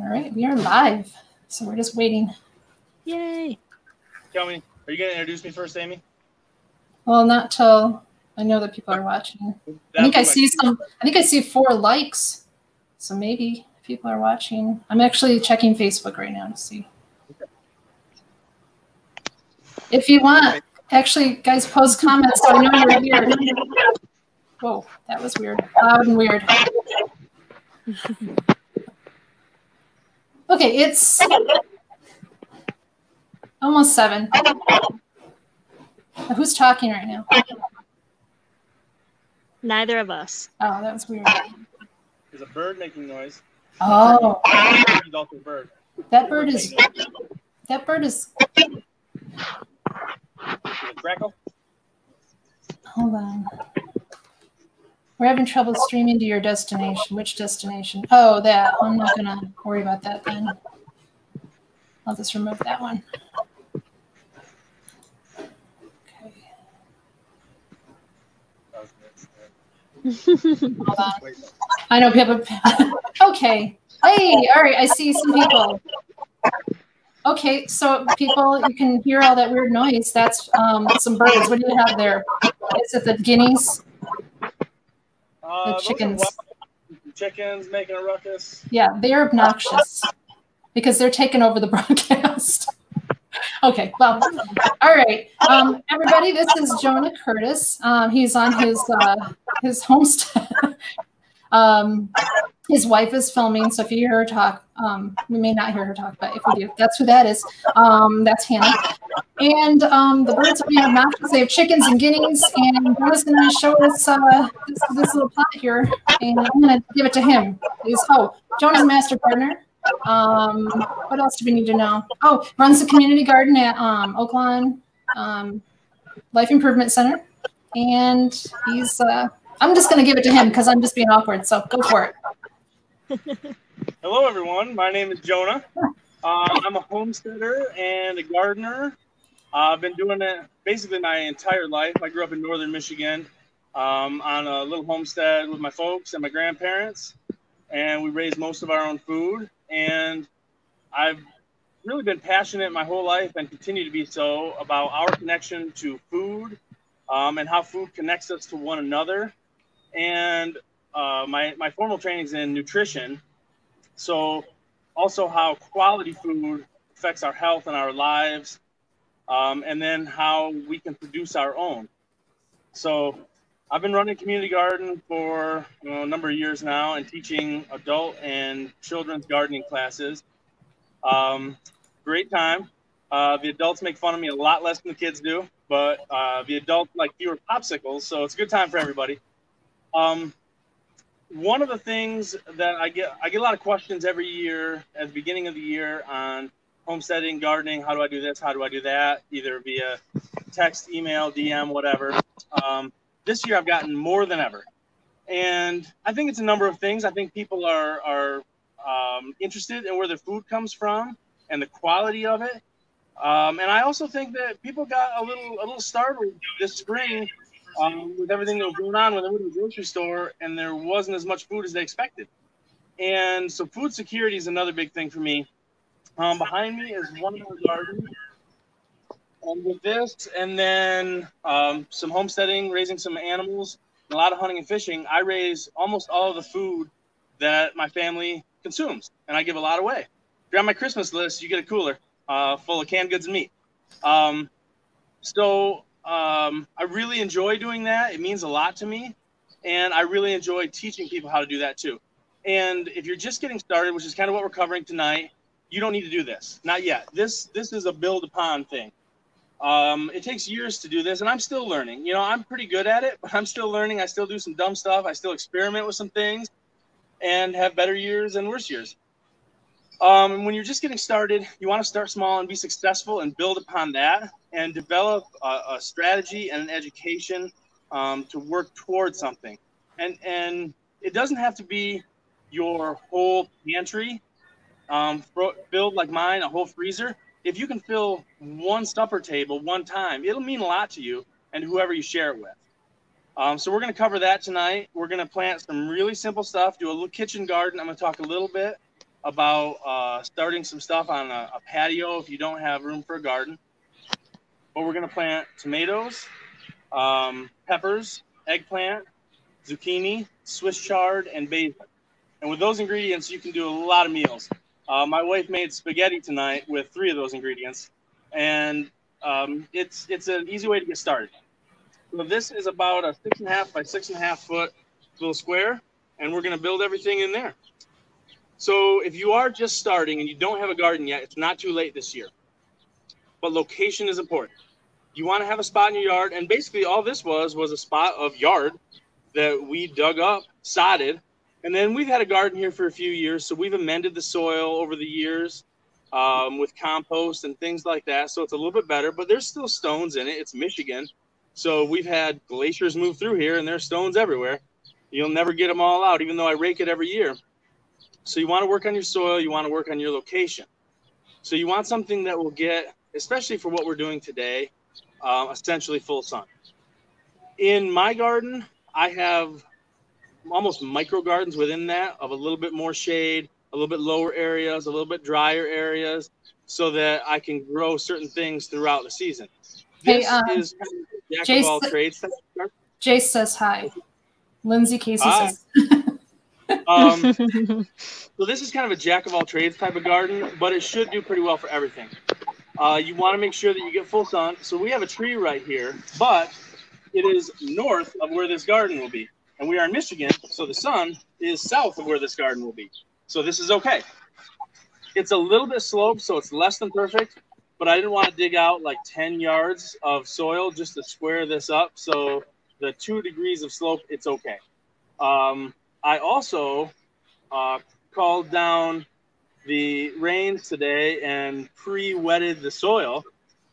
All right, we are live. So we're just waiting. Yay. Tell me, are you going to introduce me first, Amy? Well, not till I know that people are watching. I think I see some, I think I see four likes. So maybe people are watching. I'm actually checking Facebook right now to see. If you want, actually, guys, post comments so I know you're here. Whoa, that was weird. Loud and weird. Okay, it's almost seven. Who's talking right now? Neither of us. Oh, that was weird. There's a bird making noise. Oh, He's bird. that bird is. That bird is. Is crackle? Hold on. We're having trouble streaming to your destination. Which destination? Oh, that. I'm not gonna worry about that then. I'll just remove that one. Okay. Hold on. I know people. okay. Hey, all right. I see some people. Okay, so people, you can hear all that weird noise. That's um, some birds. What do you have there? Is it the guineas? Uh, The chickens. Chickens making a ruckus. Yeah, they're obnoxious because they're taking over the broadcast. okay, well, all right, um, everybody. This is Jonah Curtis. Um, he's on his uh, his homestead. um, his wife is filming, so if you hear her talk, um, we may not hear her talk, but if we do, that's who that is. Um, that's Hannah. And um, the birds are have obnoxious. They have chickens and guineas, and Jonah's going to show us uh, this, this little plot here, and I'm going to give it to him. He's, oh, Jonah's master gardener. Um, what else do we need to know? Oh, runs the community garden at um, Oaklawn um, Life Improvement Center, and he's. Uh, I'm just going to give it to him because I'm just being awkward. So go for it. Hello, everyone. My name is Jonah. Uh, I'm a homesteader and a gardener. Uh, I've been doing it basically my entire life. I grew up in northern Michigan um, on a little homestead with my folks and my grandparents, and we raised most of our own food. And I've really been passionate my whole life and continue to be so about our connection to food um, and how food connects us to one another. And uh, my, my formal training is in nutrition. So, also how quality food affects our health and our lives, um, and then how we can produce our own. So, I've been running community garden for you know, a number of years now and teaching adult and children's gardening classes. Um, great time. Uh, the adults make fun of me a lot less than the kids do, but uh, the adults like fewer popsicles, so it's a good time for everybody. Um, one of the things that I get, I get a lot of questions every year at the beginning of the year on homesteading, gardening. How do I do this? How do I do that? Either via text, email, DM, whatever. Um, this year I've gotten more than ever, and I think it's a number of things. I think people are are um, interested in where their food comes from and the quality of it. Um, and I also think that people got a little a little startled this spring um, with everything that was going on when they went to the grocery store and there wasn't as much food as they expected. And so food security is another big thing for me. Um, behind me is one of our gardens. And with this, and then um, some homesteading, raising some animals, a lot of hunting and fishing, I raise almost all of the food that my family consumes, and I give a lot away. If you're on my Christmas list, you get a cooler uh, full of canned goods and meat. Um, so um, I really enjoy doing that. It means a lot to me, and I really enjoy teaching people how to do that too. And if you're just getting started, which is kind of what we're covering tonight, you don't need to do this. Not yet. This this is a build upon thing. Um, it takes years to do this, and I'm still learning. You know, I'm pretty good at it, but I'm still learning. I still do some dumb stuff. I still experiment with some things, and have better years and worse years. Um, when you're just getting started, you want to start small and be successful and build upon that and develop a, a strategy and an education um, to work towards something. And, and it doesn't have to be your whole pantry, um, fro- build like mine, a whole freezer. If you can fill one supper table one time, it'll mean a lot to you and whoever you share it with. Um, so we're going to cover that tonight. We're going to plant some really simple stuff, do a little kitchen garden. I'm going to talk a little bit about uh, starting some stuff on a, a patio if you don't have room for a garden. But we're going to plant tomatoes, um, peppers, eggplant, zucchini, Swiss chard, and basil. And with those ingredients, you can do a lot of meals. Uh, my wife made spaghetti tonight with three of those ingredients, and um, it's it's an easy way to get started. So this is about a six and a half by six and a half foot little square, and we're going to build everything in there. So if you are just starting and you don't have a garden yet, it's not too late this year. But location is important. You want to have a spot in your yard, and basically all this was was a spot of yard that we dug up, sodded, and then we've had a garden here for a few years, so we've amended the soil over the years um, with compost and things like that. So it's a little bit better, but there's still stones in it. It's Michigan, so we've had glaciers move through here, and there's stones everywhere. You'll never get them all out, even though I rake it every year. So you want to work on your soil, you want to work on your location. So you want something that will get, especially for what we're doing today, uh, essentially full sun. In my garden, I have almost micro gardens within that of a little bit more shade, a little bit lower areas, a little bit drier areas, so that I can grow certain things throughout the season. This hey, um, is jack Jace, of all trades. Jace says hi. Lindsay Casey hi. says. Um, so this is kind of a jack of all trades type of garden, but it should do pretty well for everything. Uh, you want to make sure that you get full sun. So we have a tree right here, but it is north of where this garden will be. And we are in Michigan, so the sun is south of where this garden will be. So this is okay. It's a little bit sloped, so it's less than perfect, but I didn't want to dig out like 10 yards of soil just to square this up. So the two degrees of slope, it's okay. Um, I also uh, called down the rains today and pre-wetted the soil.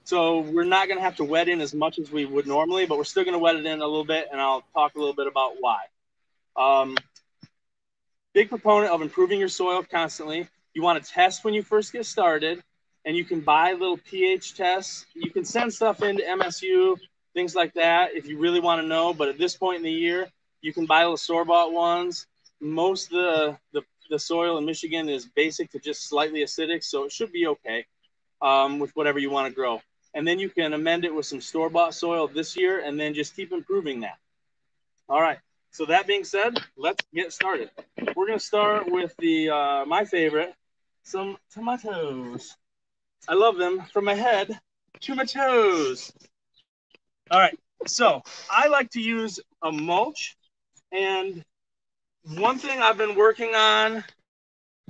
So we're not going to have to wet in as much as we would normally, but we're still going to wet it in a little bit, and I'll talk a little bit about why. Um, big proponent of improving your soil constantly. You want to test when you first get started, and you can buy little pH tests. You can send stuff into MSU, things like that, if you really want to know. But at this point in the year, you can buy the store bought ones. Most of the, the, the soil in Michigan is basic to just slightly acidic, so it should be okay um, with whatever you want to grow. And then you can amend it with some store bought soil this year and then just keep improving that. All right. So that being said, let's get started. We're going to start with the uh, my favorite, some tomatoes. I love them from my head to my toes. All right. So I like to use a mulch and one thing I've been working on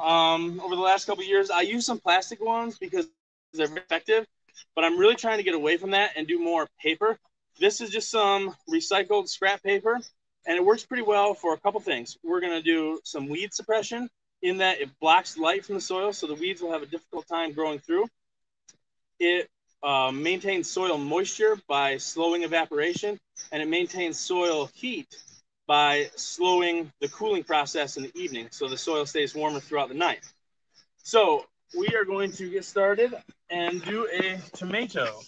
um, over the last couple years, I use some plastic ones because they're effective, but I'm really trying to get away from that and do more paper. This is just some recycled scrap paper, and it works pretty well for a couple things. We're going to do some weed suppression in that it blocks light from the soil, so the weeds will have a difficult time growing through. It uh, maintains soil moisture by slowing evaporation, and it maintains soil heat by slowing the cooling process in the evening so the soil stays warmer throughout the night. So we are going to get started and do a tomato.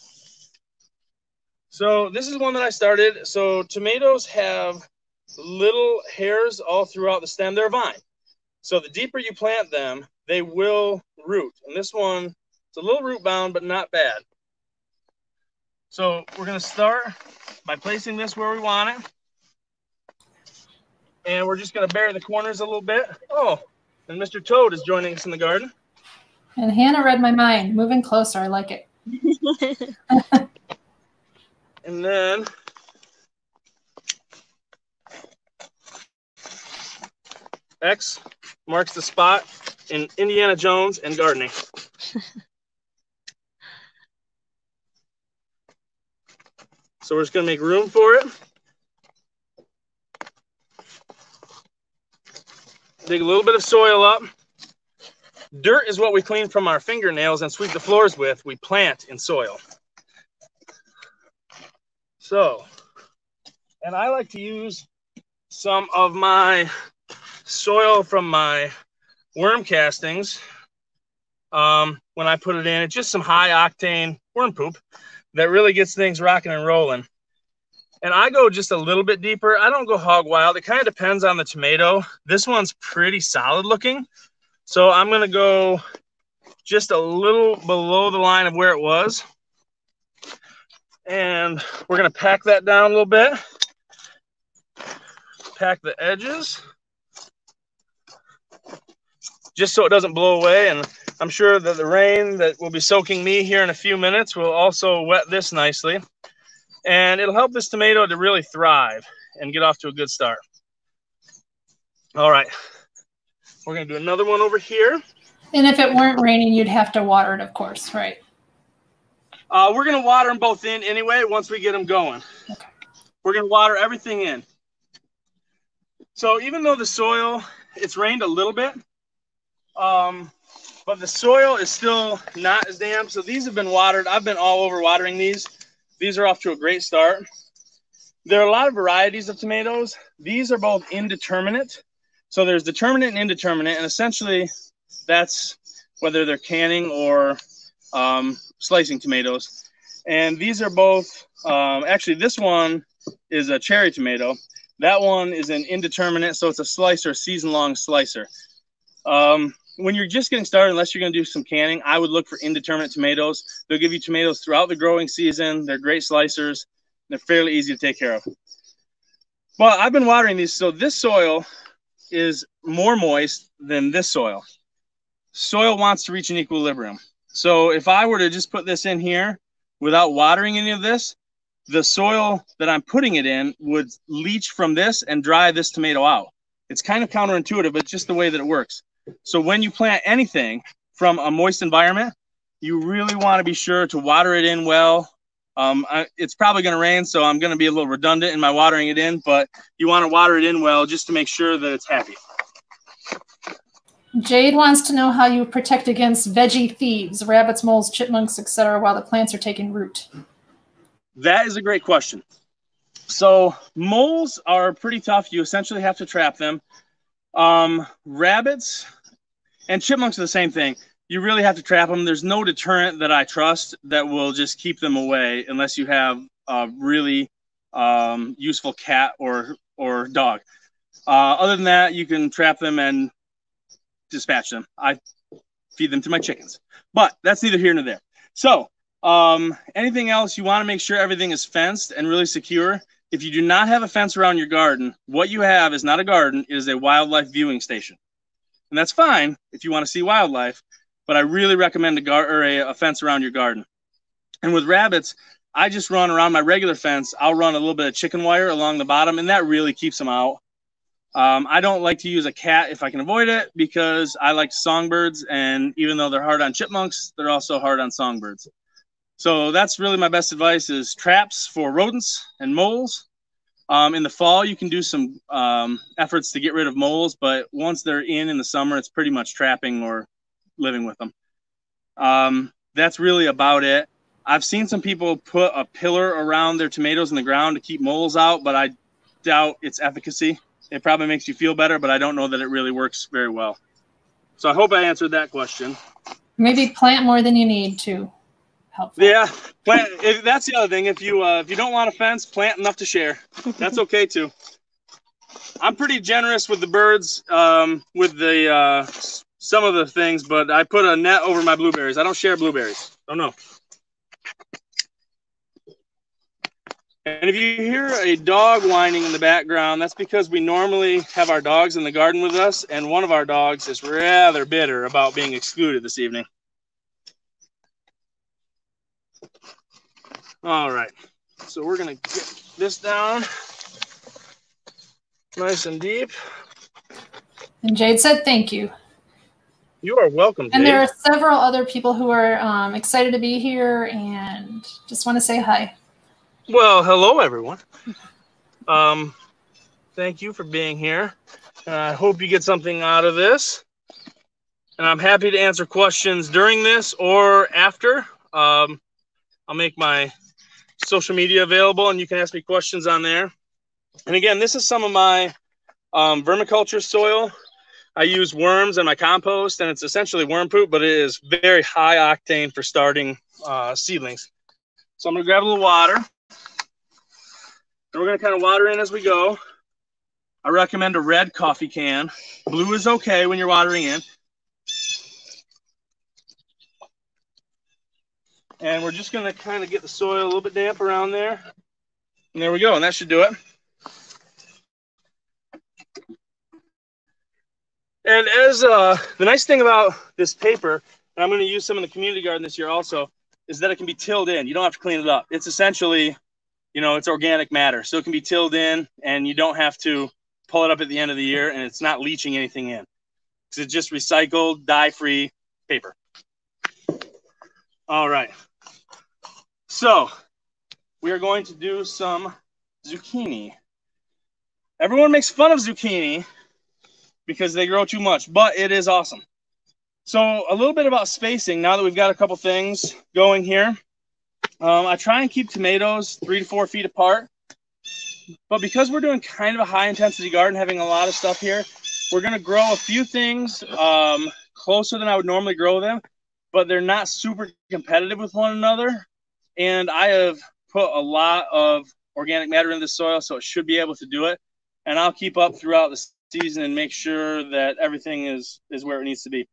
So this is one that I started. So tomatoes have little hairs all throughout the stem. They're a vine. So the deeper you plant them, they will root. And this one, it's a little root bound, but not bad. So we're going to start by placing this where we want it. And we're just going to bury the corners a little bit. Oh, and Mr. Toad is joining us in the garden. And Hannah read my mind. Moving closer. I like it. and then X marks the spot in Indiana Jones and gardening. so we're just going to make room for it. Dig a little bit of soil up. Dirt is what we clean from our fingernails and sweep the floors with. We plant in soil. So, and I like to use some of my soil from my worm castings um, when I put it in. It's just some high octane worm poop that really gets things rocking and rolling and I go just a little bit deeper. I don't go hog wild. It kind of depends on the tomato. This one's pretty solid looking. So I'm going to go just a little below the line of where it was. And we're going to pack that down a little bit. Pack the edges just so it doesn't blow away. And I'm sure that the rain that will be soaking me here in a few minutes will also wet this nicely. And it'll help this tomato to really thrive and get off to a good start. All right. We're going to do another one over here. And if it weren't raining, you'd have to water it, of course, right? Uh, we're going to water them both in anyway once we get them going. Okay. We're going to water everything in. So even though the soil, it's rained a little bit, um, but the soil is still not as damp. So these have been watered. I've been all over watering these. These are off to a great start. There are a lot of varieties of tomatoes. These are both indeterminate. So there's determinate and indeterminate, and essentially that's whether they're canning or um, slicing tomatoes. And these are both, um, actually this one is a cherry tomato. That one is an indeterminate, so it's a slicer, season-long slicer. Um, when you're just getting started, unless you're going to do some canning, I would look for indeterminate tomatoes. They'll give you tomatoes throughout the growing season. They're great slicers. They're fairly easy to take care of. Well, I've been watering these. So this soil is more moist than this soil. Soil wants to reach an equilibrium. So if I were to just put this in here without watering any of this, the soil that I'm putting it in would leach from this and dry this tomato out. It's kind of counterintuitive, but just the way that it works. So when you plant anything from a moist environment, you really want to be sure to water it in well. Um, I, it's probably going to rain, so I'm going to be a little redundant in my watering it in, but you want to water it in well just to make sure that it's happy. Jade wants to know how you protect against veggie thieves, rabbits, moles, chipmunks, etc., while the plants are taking root. That is a great question. So moles are pretty tough. You essentially have to trap them. Um, rabbits, and chipmunks are the same thing. You really have to trap them. There's no deterrent that I trust that will just keep them away unless you have a really um, useful cat or or dog. Uh, other than that, you can trap them and dispatch them. I feed them to my chickens, but that's neither here nor there. So, um, anything else? You want to make sure everything is fenced and really secure. If you do not have a fence around your garden, what you have is not a garden; it is a wildlife viewing station. And that's fine if you want to see wildlife, but I really recommend a, gar- or a, a fence around your garden. And with rabbits, I just run around my regular fence. I'll run a little bit of chicken wire along the bottom, and that really keeps them out. Um, I don't like to use a cat if I can avoid it because I like songbirds, and even though they're hard on chipmunks, they're also hard on songbirds. So that's really my best advice: is traps for rodents and moles, um, in the fall, you can do some um, efforts to get rid of moles, but once they're in in the summer, it's pretty much trapping or living with them. Um, that's really about it. I've seen some people put a pillar around their tomatoes in the ground to keep moles out, but I doubt its efficacy. It probably makes you feel better, but I don't know that it really works very well. So I hope I answered that question. Maybe plant more than you need to helpful. Yeah, plant. if, that's the other thing. If you uh, if you don't want a fence, plant enough to share. That's okay too. I'm pretty generous with the birds, um, with the uh, some of the things, but I put a net over my blueberries. I don't share blueberries. Don't know. And if you hear a dog whining in the background, that's because we normally have our dogs in the garden with us, and one of our dogs is rather bitter about being excluded this evening. All right. So we're going to get this down nice and deep. And Jade said thank you. You are welcome. Jade. And there are several other people who are um, excited to be here and just want to say hi. Well, hello, everyone. Um, thank you for being here. And I hope you get something out of this. And I'm happy to answer questions during this or after. Um, I'll make my social media available and you can ask me questions on there. And again, this is some of my um, vermiculture soil. I use worms in my compost and it's essentially worm poop, but it is very high octane for starting uh, seedlings. So I'm gonna grab a little water and we're gonna kind of water in as we go. I recommend a red coffee can. Blue is okay when you're watering in. And we're just gonna kind of get the soil a little bit damp around there. And there we go, and that should do it. And as uh, the nice thing about this paper, and I'm going to use some in the community garden this year also, is that it can be tilled in. You don't have to clean it up. It's essentially, you know, it's organic matter. So it can be tilled in and you don't have to pull it up at the end of the year and it's not leaching anything in. It's just recycled, dye-free paper. All right. So we are going to do some zucchini. Everyone makes fun of zucchini because they grow too much, but it is awesome. So a little bit about spacing now that we've got a couple things going here. Um, I try and keep tomatoes three to four feet apart. But because we're doing kind of a high intensity garden, having a lot of stuff here, we're going to grow a few things um, closer than I would normally grow them, but they're not super competitive with one another. And I have put a lot of organic matter in the soil, so it should be able to do it. And I'll keep up throughout the season and make sure that everything is is where it needs to be.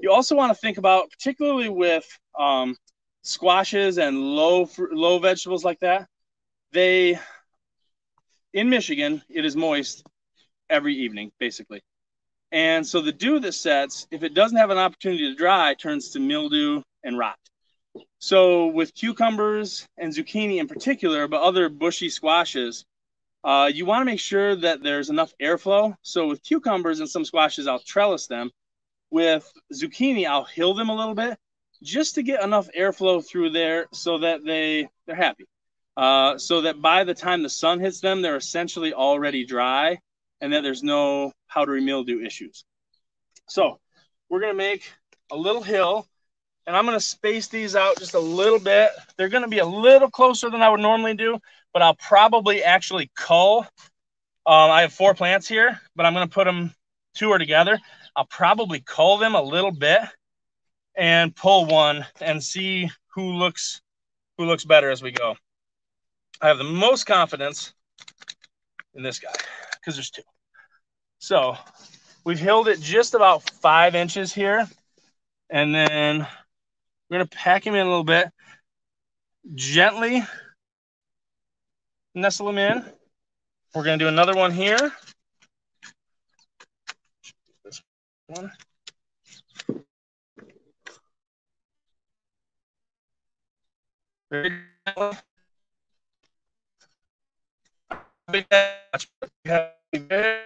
You also want to think about, particularly with um, squashes and low low vegetables like that. They in Michigan, it is moist every evening, basically. And so the dew that sets, if it doesn't have an opportunity to dry, turns to mildew and rot. So with cucumbers and zucchini in particular, but other bushy squashes, uh, you want to make sure that there's enough airflow. So with cucumbers and some squashes, I'll trellis them. With zucchini, I'll hill them a little bit just to get enough airflow through there so that they they're happy. Uh, so that by the time the sun hits them, they're essentially already dry and that there's no powdery mildew issues. So we're gonna make a little hill and I'm gonna space these out just a little bit. They're gonna be a little closer than I would normally do, but I'll probably actually cull. Um, I have four plants here, but I'm gonna put them two are together. I'll probably cull them a little bit and pull one and see who looks who looks better as we go. I have the most confidence in this guy because there's two. So we've hilled it just about five inches here. And then we're going to pack him in a little bit. Gently nestle him in. We're going to do another one here. This one. Very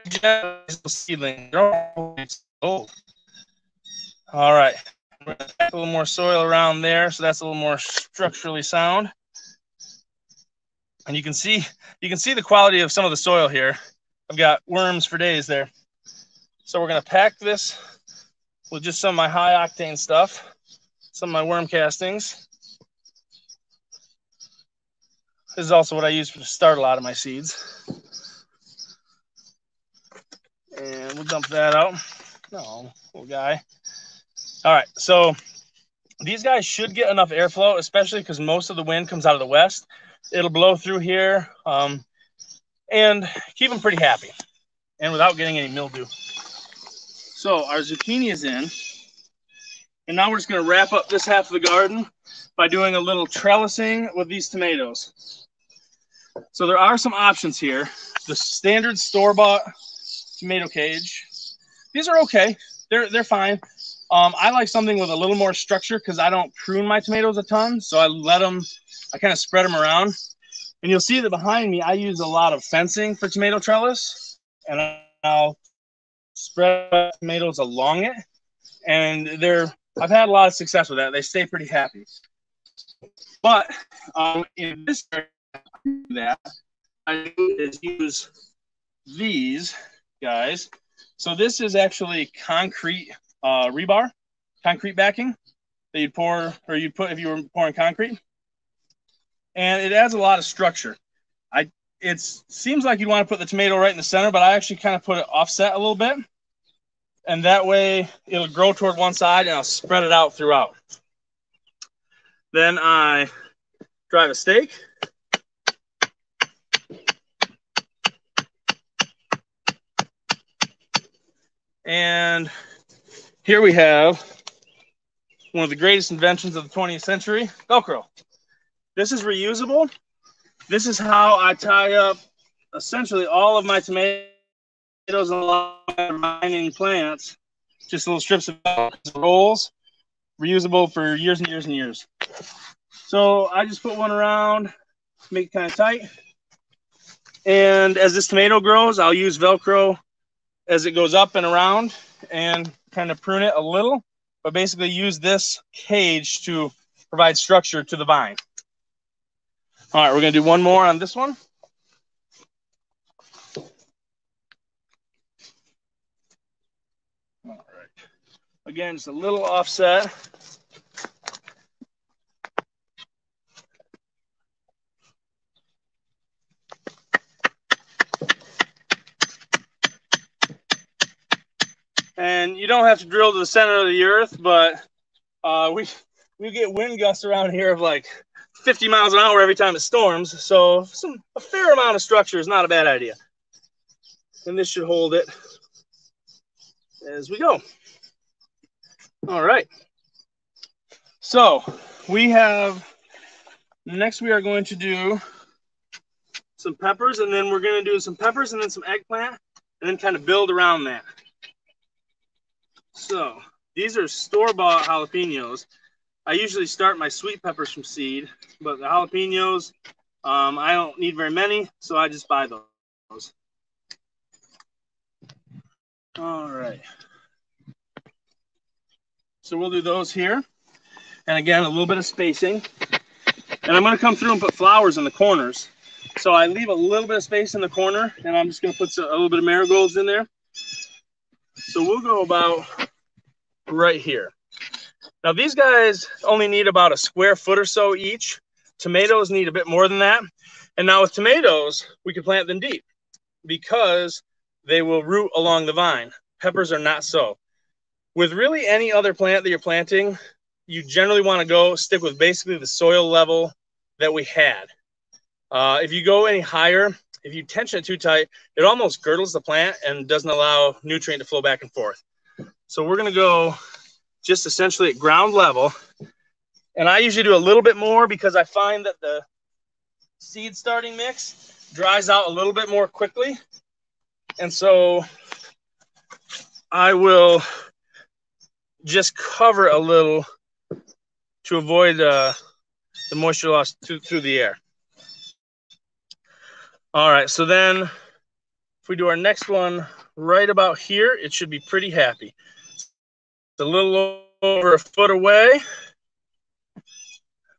gently. seedling. Oh. All right. A little more soil around there, so that's a little more structurally sound. And you can see you can see the quality of some of the soil here. I've got worms for days there. So we're gonna pack this with just some of my high octane stuff, some of my worm castings. This is also what I use to start a lot of my seeds. And we'll dump that out. No, little guy. All right, so these guys should get enough airflow, especially because most of the wind comes out of the west. It'll blow through here um, and keep them pretty happy and without getting any mildew. So our zucchini is in. And now we're just going to wrap up this half of the garden by doing a little trellising with these tomatoes. So there are some options here. The standard store-bought tomato cage. These are okay. They're they're fine. Um, I like something with a little more structure because I don't prune my tomatoes a ton. So I let them, I kind of spread them around. And you'll see that behind me, I use a lot of fencing for tomato trellis. And I'll spread tomatoes along it. And they're, I've had a lot of success with that. They stay pretty happy. But um, in this area, that I do is use these guys. So this is actually concrete uh, rebar, concrete backing that you'd pour or you'd put if you were pouring concrete. And it adds a lot of structure. I it seems like you'd want to put the tomato right in the center, but I actually kind of put it offset a little bit. And that way it'll grow toward one side and I'll spread it out throughout. Then I drive a stake And here we have one of the greatest inventions of the 20th century, Velcro. This is reusable. This is how I tie up essentially all of my tomatoes and a lot of my mining plants. Just little strips of rolls, reusable for years and years and years. So I just put one around, make it kind of tight. And as this tomato grows, I'll use Velcro as it goes up and around and kind of prune it a little, but basically use this cage to provide structure to the vine. All right, we're gonna do one more on this one. All right. Again, just a little offset. And you don't have to drill to the center of the earth, but uh, we we get wind gusts around here of like 50 miles an hour every time it storms. So some a fair amount of structure is not a bad idea. And this should hold it as we go. All right. So we have next we are going to do some peppers and then we're going to do some peppers and then some eggplant and then kind of build around that. So these are store-bought jalapenos. I usually start my sweet peppers from seed, but the jalapenos, um, I don't need very many, so I just buy those. All right. So we'll do those here. And again, a little bit of spacing. And I'm going to come through and put flowers in the corners. So I leave a little bit of space in the corner, and I'm just going to put a little bit of marigolds in there. So we'll go about right here. Now these guys only need about a square foot or so each. Tomatoes need a bit more than that. And now with tomatoes, we can plant them deep because they will root along the vine. Peppers are not so. With really any other plant that you're planting, you generally want to go stick with basically the soil level that we had. Uh, if you go any higher, if you tension it too tight, it almost girdles the plant and doesn't allow nutrient to flow back and forth. So we're going to go just essentially at ground level. And I usually do a little bit more because I find that the seed starting mix dries out a little bit more quickly. And so I will just cover a little to avoid uh, the moisture loss through the air. All right, so then if we do our next one right about here, it should be pretty happy It's a little over a foot away.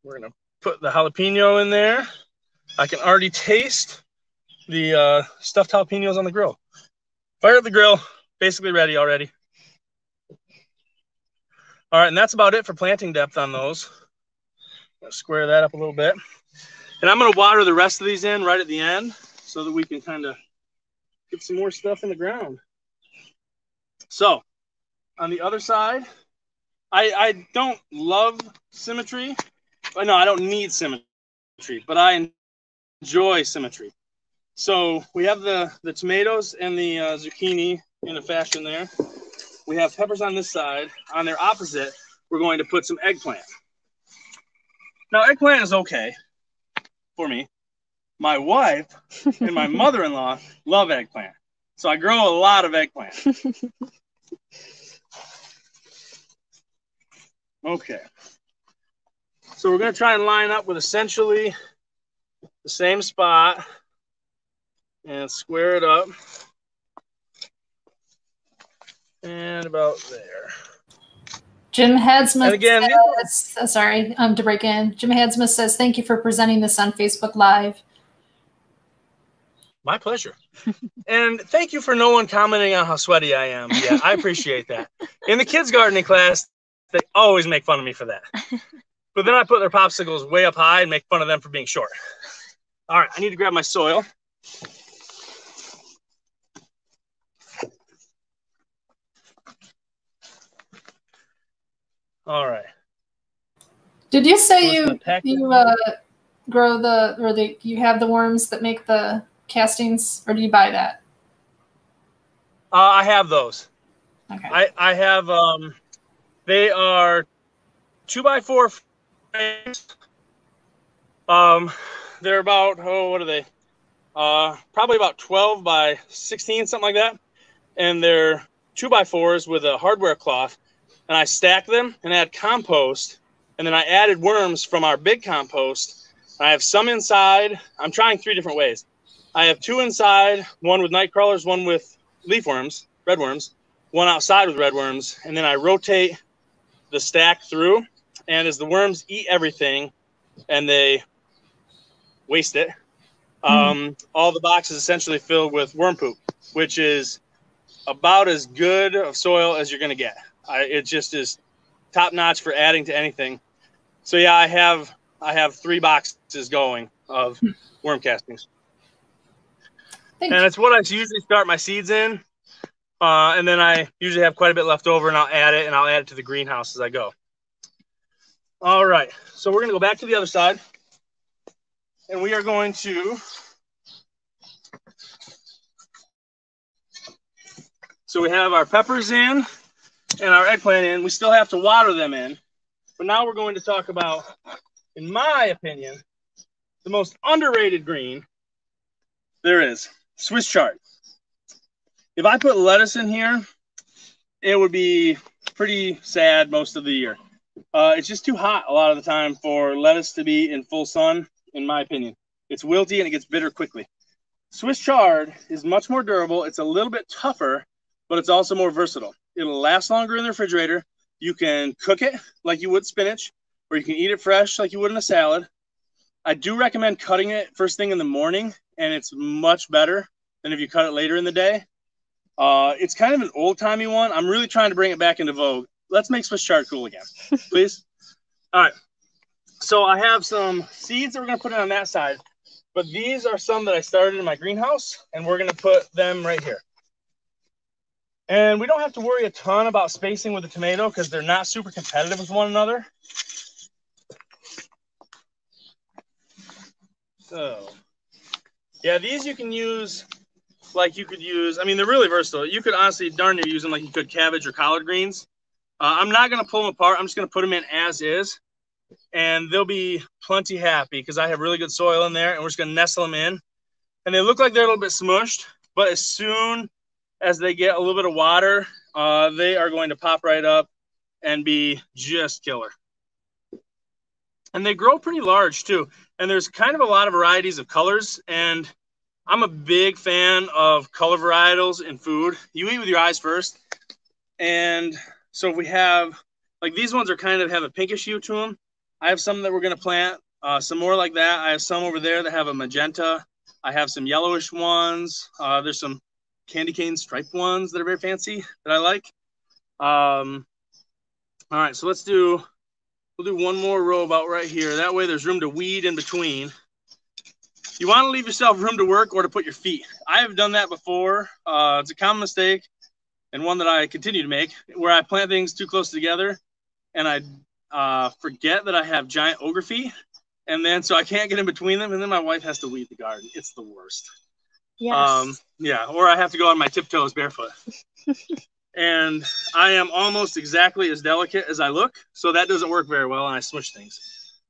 We're gonna put the jalapeno in there. I can already taste the uh, stuffed jalapenos on the grill. Fire up the grill, basically ready already. All right, and that's about it for planting depth on those. square that up a little bit. And I'm gonna water the rest of these in right at the end so that we can kind of get some more stuff in the ground. So on the other side, I, I don't love symmetry. No, I don't need symmetry, but I enjoy symmetry. So we have the, the tomatoes and the uh, zucchini in a fashion there. We have peppers on this side. On their opposite, we're going to put some eggplant. Now, eggplant is okay for me. My wife and my mother-in-law love eggplant. So I grow a lot of eggplant. Okay. So we're going to try and line up with essentially the same spot and square it up. And about there. Jim Hadsmith and again, says, uh, sorry um, to break in. Jim Hadsmith says, thank you for presenting this on Facebook Live. My pleasure. and thank you for no one commenting on how sweaty I am. Yeah, I appreciate that. In the kids gardening class, they always make fun of me for that. but then I put their popsicles way up high and make fun of them for being short. All right, I need to grab my soil. All right. Did you say you you uh, grow the or the you have the worms that make the castings, or do you buy that? Uh, I have those. Okay. I I have um they are two by four frames. Um, they're about oh, what are they? Uh, probably about 12 by 16, something like that. And they're two by fours with a hardware cloth. And I stack them and add compost. And then I added worms from our big compost. I have some inside. I'm trying three different ways. I have two inside, one with night crawlers, one with leaf worms, red worms, one outside with red worms. And then I rotate the stack through. And as the worms eat everything and they waste it, hmm. um, all the boxes essentially filled with worm poop, which is about as good of soil as you're going to get. I, it just is top notch for adding to anything. So yeah, I have I have three boxes going of hmm. worm castings, Thanks. and it's what I usually start my seeds in. Uh, and then I usually have quite a bit left over, and I'll add it, and I'll add it to the greenhouse as I go. All right, so we're gonna go back to the other side, and we are going to So we have our peppers in and our eggplant in. We still have to water them in. But now we're going to talk about, in my opinion, the most underrated green there is Swiss chard. If I put lettuce in here, it would be pretty sad most of the year. Uh, it's just too hot a lot of the time for lettuce to be in full sun, in my opinion. It's wilty and it gets bitter quickly. Swiss chard is much more durable. It's a little bit tougher, but it's also more versatile. It'll last longer in the refrigerator. You can cook it like you would spinach, or you can eat it fresh like you would in a salad. I do recommend cutting it first thing in the morning, and it's much better than if you cut it later in the day. Uh, it's kind of an old timey one. I'm really trying to bring it back into vogue. Let's make Swiss chard cool again, please. All right. So I have some seeds that we're going to put in on that side, but these are some that I started in my greenhouse, and we're going to put them right here. And we don't have to worry a ton about spacing with the tomato because they're not super competitive with one another. So, yeah, these you can use like you could use. I mean, they're really versatile. You could honestly darn near use them like you could cabbage or collard greens. Uh, I'm not going to pull them apart. I'm just going to put them in as is. And they'll be plenty happy because I have really good soil in there. And we're just going to nestle them in. And they look like they're a little bit smushed. But as soon as they get a little bit of water, uh, they are going to pop right up and be just killer. And they grow pretty large too. And there's kind of a lot of varieties of colors. And I'm a big fan of color varietals in food. You eat with your eyes first. And so if we have, like these ones are kind of have a pinkish hue to them. I have some that we're going to plant, uh, some more like that. I have some over there that have a magenta. I have some yellowish ones. Uh, there's some candy cane striped ones that are very fancy that I like. Um, all right, so let's do, we'll do one more row about right here. That way there's room to weed in between. You want to leave yourself room to work or to put your feet. I have done that before. Uh, it's a common mistake and one that I continue to make where I plant things too close together and I uh, forget that I have giant ogre feet. And then so I can't get in between them. And then my wife has to weed the garden. It's the worst. Yes. Um, yeah, or I have to go on my tiptoes barefoot. and I am almost exactly as delicate as I look, so that doesn't work very well, and I smush things.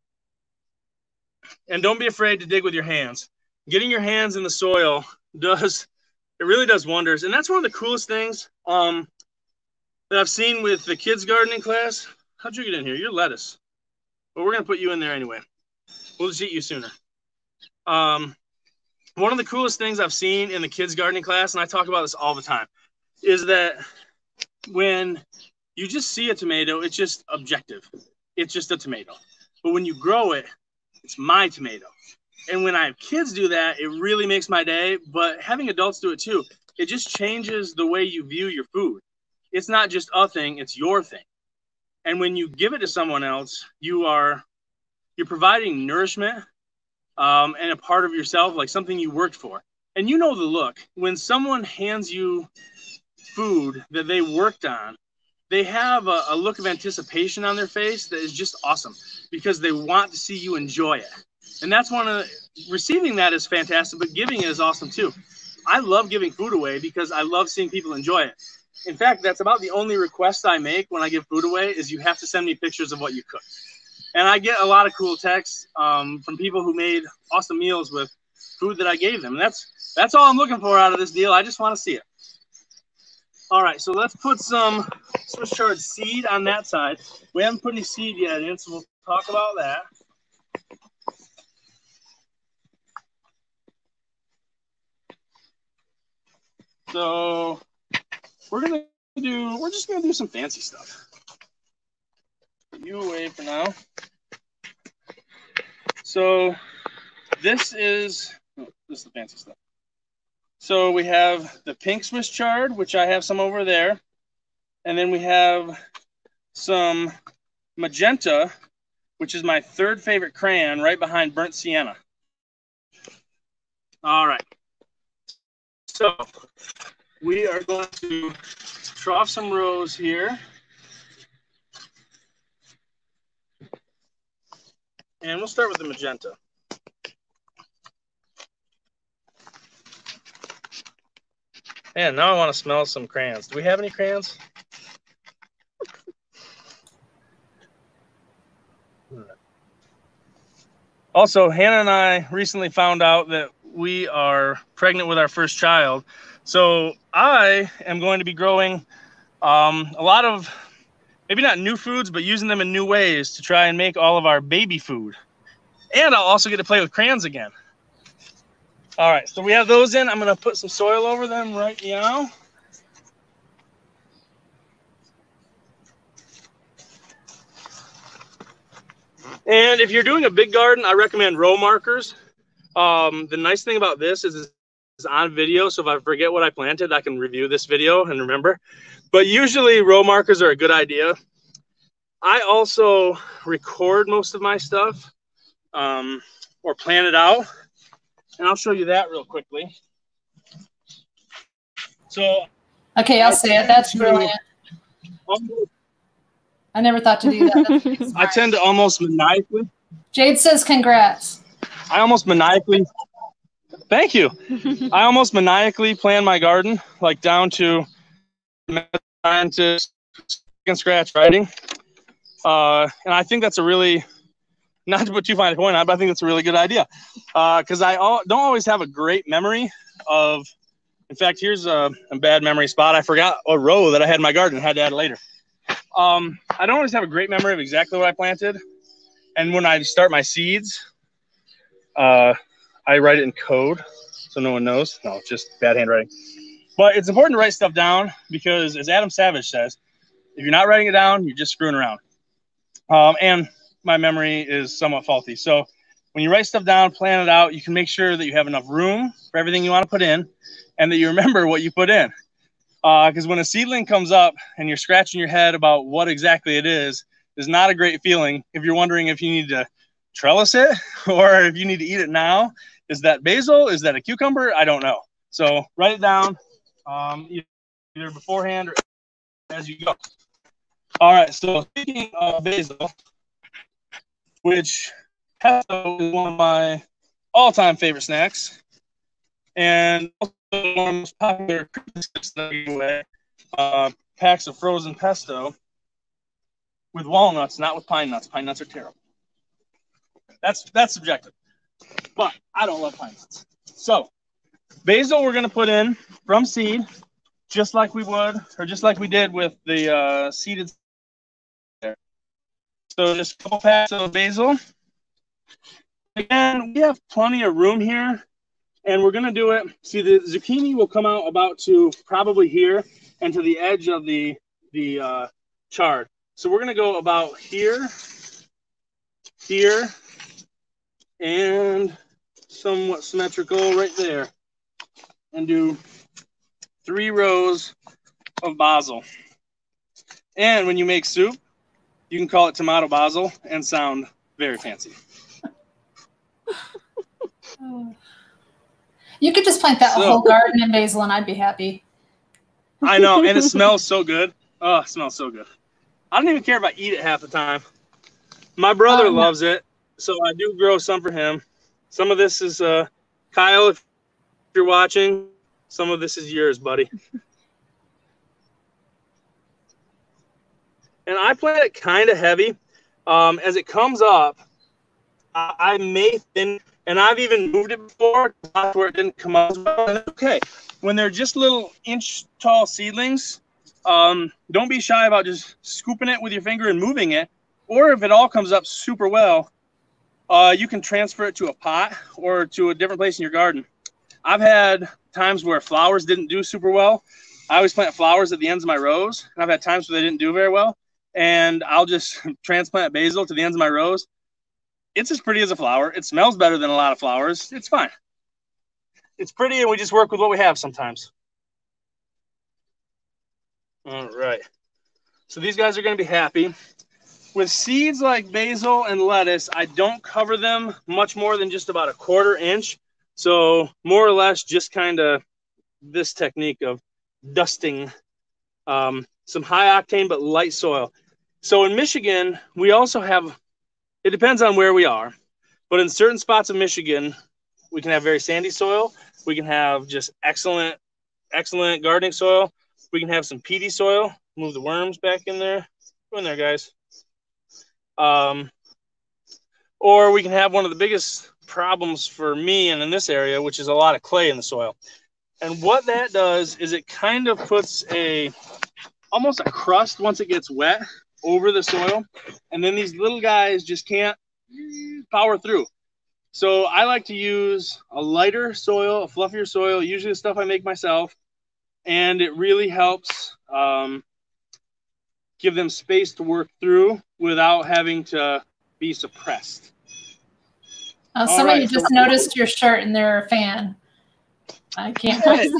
And don't be afraid to dig with your hands. Getting your hands in the soil does it really does wonders, and that's one of the coolest things um, that I've seen with the kids gardening class. How'd you get in here? You're lettuce, but we're gonna put you in there anyway. We'll just eat you sooner. Um, one of the coolest things I've seen in the kids gardening class, and I talk about this all the time, is that when you just see a tomato, it's just objective. It's just a tomato. But when you grow it, it's my tomato. And when I have kids do that, it really makes my day. But having adults do it too, it just changes the way you view your food. It's not just a thing, it's your thing. And when you give it to someone else, you are you're providing nourishment um, and a part of yourself, like something you worked for. And you know the look when someone hands you food that they worked on, they have a, a look of anticipation on their face that is just awesome because they want to see you enjoy it. And that's one of the, receiving that is fantastic, but giving it is awesome too. I love giving food away because I love seeing people enjoy it. in fact, that's about the only request I make when I give food away is you have to send me pictures of what you cook. And I get a lot of cool texts um, from people who made awesome meals with food that I gave them. And that's that's all I'm looking for out of this deal. I just want to see it. All right, so let's put some Swiss chard seed on that side. We haven't put any seed yet in, so we'll talk about that. So we're gonna do we're just gonna do some fancy stuff. You away for now. So this is oh, this is the fancy stuff. So we have the pink Swiss chard, which I have some over there. And then we have some magenta, which is my third favorite crayon right behind burnt sienna. All right. So we are going to trough some rows here. And we'll start with the magenta. Man, now I want to smell some crayons. Do we have any crayons? Also, Hannah and I recently found out that we are pregnant with our first child. So I am going to be growing um, a lot of maybe not new foods, but using them in new ways to try and make all of our baby food. And I'll also get to play with crayons again. All right, so we have those in. I'm going to put some soil over them right now. And if you're doing a big garden, I recommend row markers. Um, the nice thing about this is it's on video, so if I forget what I planted, I can review this video and remember. But usually row markers are a good idea. I also record most of my stuff um, or plan it out. And I'll show you that real quickly. So. Okay, I'll say it. That's brilliant. I never thought to do that. I tend to almost maniacally. Jade says congrats. I almost maniacally. Thank you. I almost maniacally plan my garden, like down to to scratch writing. Uh, and I think that's a really not to put too fine a point on, but I think that's a really good idea because uh, I all, don't always have a great memory of. In fact, here's a, a, bad memory spot. I forgot a row that I had in my garden. Had to add later. Um, I don't always have a great memory of exactly what I planted, and when I start my seeds, uh, I write it in code so no one knows. No, just bad handwriting. But it's important to write stuff down because, as Adam Savage says, if you're not writing it down, you're just screwing around. Um, and my memory is somewhat faulty. So when you write stuff down, plan it out, you can make sure that you have enough room for everything you want to put in and that you remember what you put in. Because uh, when a seedling comes up and you're scratching your head about what exactly it is, is not a great feeling if you're wondering if you need to trellis it or if you need to eat it now. Is that basil? Is that a cucumber? I don't know. So write it down um, either beforehand or as you go. All right. So speaking of basil, which pesto is one of my all-time favorite snacks, and also one of the most popular Christmas that uh, packs of frozen pesto with walnuts, not with pine nuts. Pine nuts are terrible. That's that's subjective, but I don't love pine nuts. So basil, we're gonna put in from seed, just like we would, or just like we did with the uh, seeded so just a couple packs of basil. Again, we have plenty of room here, and we're gonna do it. See, the zucchini will come out about to probably here and to the edge of the the uh, chard. So we're gonna go about here, here, and somewhat symmetrical right there, and do three rows of basil. And when you make soup, you can call it tomato basil and sound very fancy. you could just plant that so, whole garden in basil and I'd be happy. I know, and it smells so good. Oh, it smells so good. I don't even care if I eat it half the time. My brother um, loves it, so I do grow some for him. Some of this is uh, Kyle, if you're watching, some of this is yours, buddy. and I plant it kind of heavy. Um, as it comes up, I, I may thin, and I've even moved it before where it didn't come out well. okay, when they're just little inch tall seedlings, um, don't be shy about just scooping it with your finger and moving it. Or if it all comes up super well, uh, you can transfer it to a pot or to a different place in your garden. I've had times where flowers didn't do super well. I always plant flowers at the ends of my rows. and I've had times where they didn't do very well, and I'll just transplant basil to the ends of my rows. It's as pretty as a flower. It smells better than a lot of flowers. It's fine. It's pretty, and we just work with what we have sometimes. All right. So these guys are going to be happy. With seeds like basil and lettuce, I don't cover them much more than just about a quarter inch. So more or less just kind of this technique of dusting um, some high octane but light soil. So in Michigan, we also have, it depends on where we are, but in certain spots of Michigan, we can have very sandy soil. We can have just excellent, excellent gardening soil. We can have some peaty soil. Move the worms back in there. Go in there, guys. Um, or we can have one of the biggest problems for me and in this area, which is a lot of clay in the soil. And what that does is it kind of puts a almost a crust once it gets wet over the soil. And then these little guys just can't power through. So I like to use a lighter soil, a fluffier soil, usually the stuff I make myself. And it really helps um, give them space to work through without having to be suppressed. Uh, somebody right, just so noticed your shirt and they're a fan. I can't.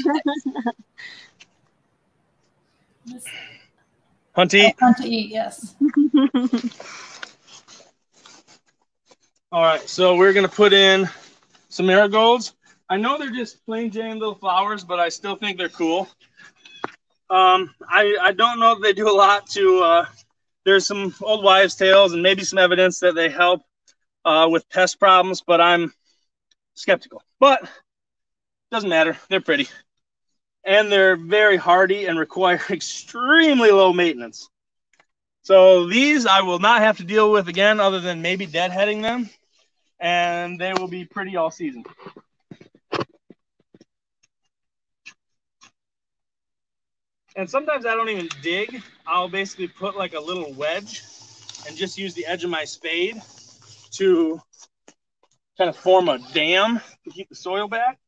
Hunt to eat. Oh, hunt to eat, yes. All right, so we're gonna put in some marigolds. I know they're just plain Jane little flowers, but I still think they're cool. Um, I I don't know if they do a lot to. Uh, there's some old wives' tales and maybe some evidence that they help uh, with pest problems, but I'm skeptical. But doesn't matter. They're pretty. And they're very hardy and require extremely low maintenance. So these I will not have to deal with again other than maybe deadheading them. And they will be pretty all season. And sometimes I don't even dig. I'll basically put like a little wedge and just use the edge of my spade to kind of form a dam to keep the soil back.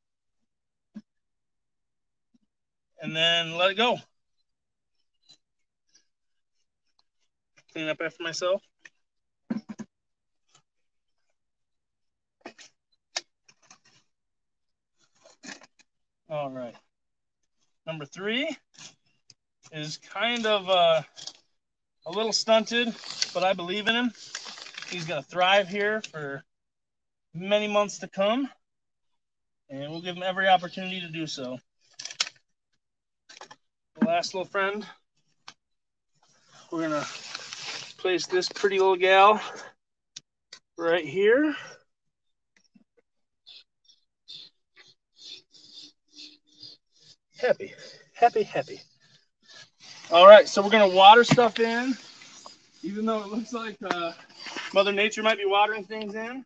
And then let it go. Clean up after myself. All right. Number three is kind of uh, a little stunted, but I believe in him. He's going to thrive here for many months to come, and we'll give him every opportunity to do so. The last little friend, we're going to place this pretty little gal right here. Happy, happy, happy. All right, so we're gonna water stuff in, even though it looks like uh, Mother Nature might be watering things in. And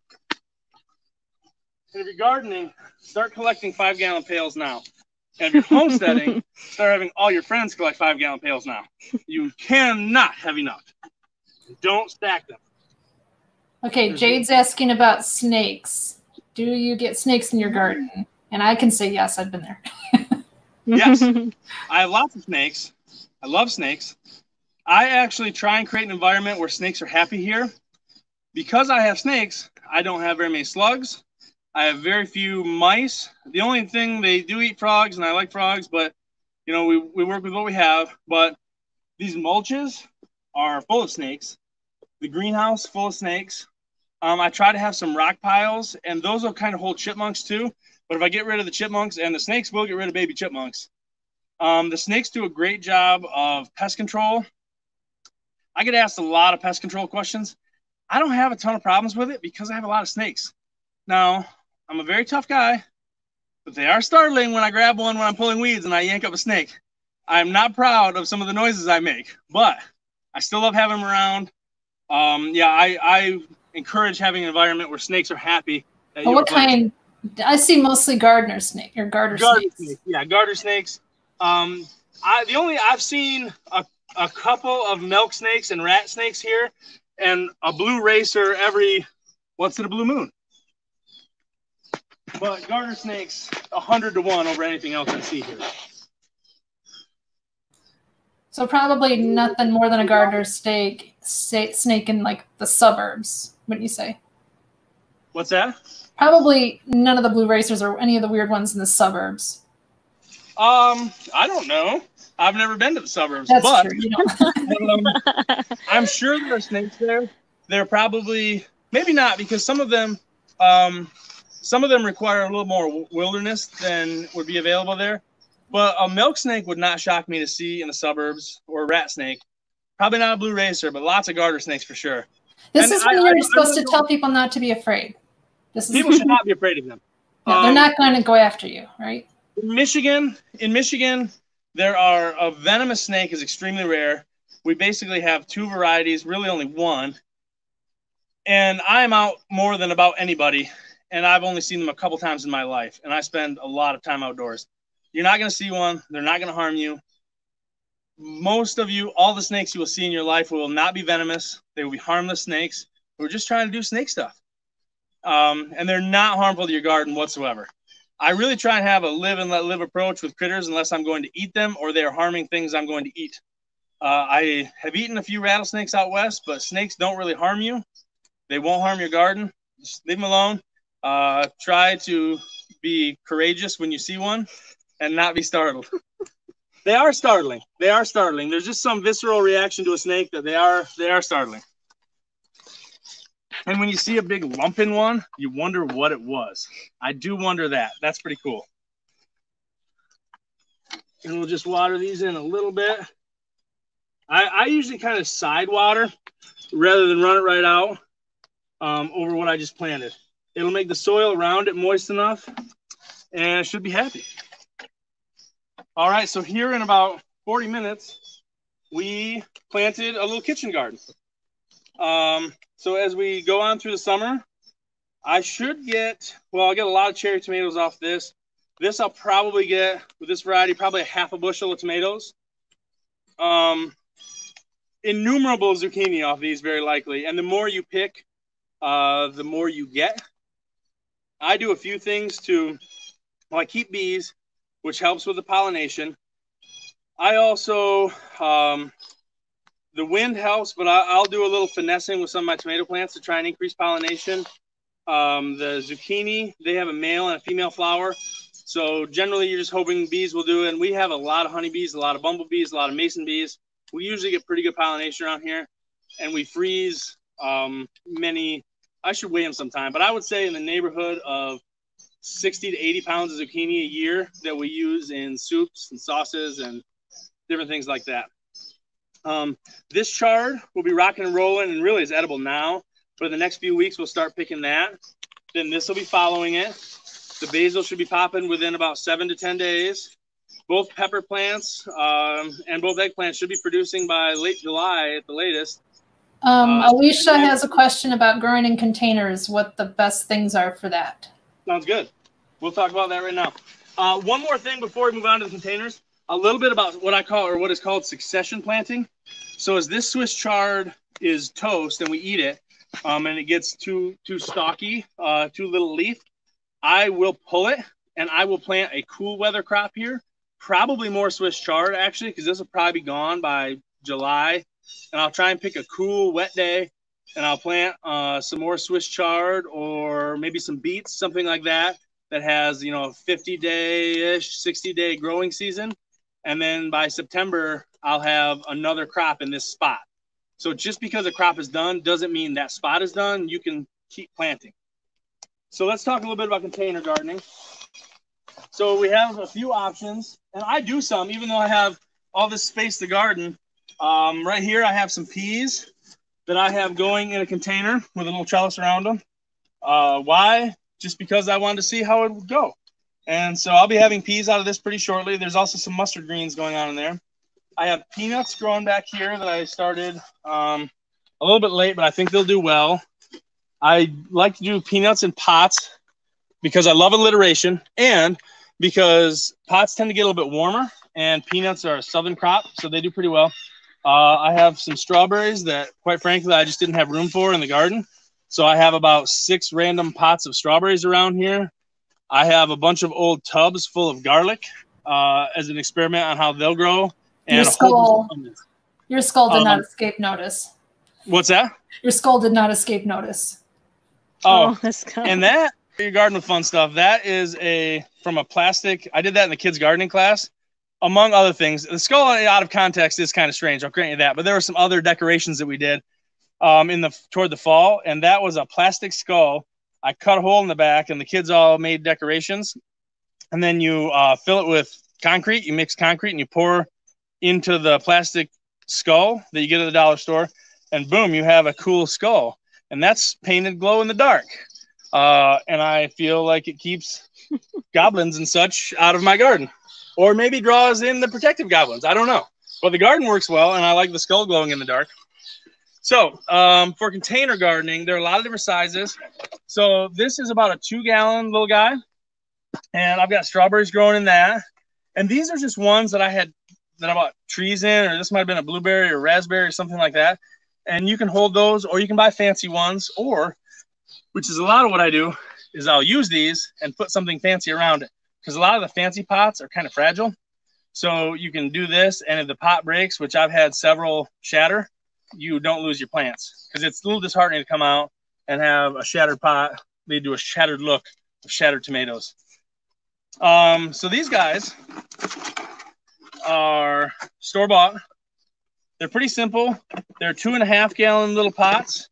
if you're gardening, start collecting five gallon pails now. And if you're homesteading, start having all your friends collect five gallon pails now. You cannot have enough. Don't stack them. Okay, Jade's asking about snakes. Do you get snakes in your garden? And I can say yes, I've been there. yes, I have lots of snakes. I love snakes. I actually try and create an environment where snakes are happy here. Because I have snakes, I don't have very many slugs. I have very few mice. The only thing they do eat frogs, and I like frogs, but you know, we, we work with what we have. But these mulches are full of snakes. The greenhouse full of snakes. Um, I try to have some rock piles, and those will kind of hold chipmunks too. But if I get rid of the chipmunks, and the snakes will get rid of baby chipmunks, um, the snakes do a great job of pest control. I get asked a lot of pest control questions. I don't have a ton of problems with it because I have a lot of snakes. Now, I'm a very tough guy, but they are startling when I grab one when I'm pulling weeds and I yank up a snake. I'm not proud of some of the noises I make, but I still love having them around. Um, yeah, I, I encourage having an environment where snakes are happy. Oh, what kind? I see mostly gardener snake or garter, garter snakes. snakes. Yeah, garter snakes. Um, I the only I've seen a, a couple of milk snakes and rat snakes here, and a blue racer every once in a blue moon. But garter snakes, a hundred to one over anything else I see here. So probably nothing more than a garter snake, snake in like the suburbs. Wouldn't you say? What's that? Probably none of the blue racers or any of the weird ones in the suburbs. Um, I don't know. I've never been to the suburbs, That's but um, I'm sure there are snakes there. They're probably maybe not because some of them, um, some of them require a little more wilderness than would be available there. But a milk snake would not shock me to see in the suburbs, or a rat snake. Probably not a blue racer, but lots of garter snakes for sure. This and is when you're supposed I to tell people not to be afraid. This is people should not be afraid of them. Yeah, um, they're not going to go after you, right? In Michigan, in Michigan, there are a venomous snake is extremely rare. We basically have two varieties, really only one. And I'm out more than about anybody, and I've only seen them a couple times in my life, and I spend a lot of time outdoors. You're not going to see one. They're not going to harm you. Most of you, all the snakes you will see in your life will not be venomous. They will be harmless snakes. We're just trying to do snake stuff. Um, and they're not harmful to your garden whatsoever. I really try and have a live and let live approach with critters unless I'm going to eat them or they are harming things I'm going to eat. Uh, I have eaten a few rattlesnakes out west, but snakes don't really harm you. They won't harm your garden. Just leave them alone. Uh, try to be courageous when you see one and not be startled. they are startling. They are startling. There's just some visceral reaction to a snake that they are they are startling. And when you see a big lump in one, you wonder what it was. I do wonder that. That's pretty cool. And we'll just water these in a little bit. I, I usually kind of side water rather than run it right out um, over what I just planted. It'll make the soil around it moist enough and should be happy. All right, so here in about 40 minutes, we planted a little kitchen garden. Um, so as we go on through the summer, I should get, well, I'll get a lot of cherry tomatoes off this. This I'll probably get, with this variety, probably a half a bushel of tomatoes. Um, innumerable zucchini off these, very likely. And the more you pick, uh, the more you get. I do a few things to, well, I keep bees which helps with the pollination. I also, um, the wind helps, but I, will do a little finessing with some of my tomato plants to try and increase pollination. Um, the zucchini, they have a male and a female flower. So generally you're just hoping bees will do it. And we have a lot of honeybees, a lot of bumblebees, a lot of mason bees. We usually get pretty good pollination around here. And we freeze um, many, I should weigh them sometime, but I would say in the neighborhood of 60 to 80 pounds of zucchini a year that we use in soups and sauces and different things like that. Um, this chard will be rocking and rolling and really is edible now, but in the next few weeks, we'll start picking that. Then this will be following it. The basil should be popping within about seven to 10 days. Both pepper plants um, and both eggplants should be producing by late July at the latest. Um, uh, Alicia has a question about growing in containers, what the best things are for that. Sounds good. We'll talk about that right now. Uh, one more thing before we move on to the containers. A little bit about what I call or what is called succession planting. So as this Swiss chard is toast and we eat it, um, and it gets too too stocky, uh, too little leaf, I will pull it and I will plant a cool weather crop here. Probably more Swiss chard actually, because this will probably be gone by July. And I'll try and pick a cool wet day and I'll plant uh, some more Swiss chard or maybe some beets, something like that, that has, you know, a 50 day ish, 60 day growing season. And then by September, I'll have another crop in this spot. So just because a crop is done doesn't mean that spot is done. You can keep planting. So let's talk a little bit about container gardening. So we have a few options, and I do some, even though I have all this space to garden. Um, right here, I have some peas that I have going in a container with a little trellis around them. Uh, why? Just because I wanted to see how it would go. And so I'll be having peas out of this pretty shortly. There's also some mustard greens going on in there. I have peanuts growing back here that I started um, a little bit late, but I think they'll do well. I like to do peanuts in pots because I love alliteration and because pots tend to get a little bit warmer and peanuts are a southern crop, so they do pretty well. Uh, I have some strawberries that, quite frankly, I just didn't have room for in the garden. So I have about six random pots of strawberries around here. I have a bunch of old tubs full of garlic uh, as an experiment on how they'll grow. And your skull, your skull did um, not escape notice. What's that? Your skull did not escape notice. Oh, oh and that your garden with fun stuff. That is a from a plastic. I did that in the kids' gardening class, among other things. The skull out of context is kind of strange. I'll grant you that. But there were some other decorations that we did um, in the toward the fall, and that was a plastic skull. I cut a hole in the back, and the kids all made decorations. And then you uh, fill it with concrete. You mix concrete and you pour into the plastic skull that you get at the dollar store, and boom, you have a cool skull. And that's painted glow in the dark. Uh, and I feel like it keeps goblins and such out of my garden, or maybe draws in the protective goblins. I don't know. But the garden works well, and I like the skull glowing in the dark. So um, for container gardening, there are a lot of different sizes. So this is about a two gallon little guy, and I've got strawberries growing in that. And these are just ones that I had that I bought trees in, or this might have been a blueberry or raspberry or something like that. And you can hold those, or you can buy fancy ones, or which is a lot of what I do, is I'll use these and put something fancy around it. Because a lot of the fancy pots are kind of fragile. So you can do this, and if the pot breaks, which I've had several shatter, you don't lose your plants. Because it's a little disheartening to come out and have a shattered pot lead to a shattered look of shattered tomatoes. Um, so these guys are store bought. They're pretty simple. They're two and a half gallon little pots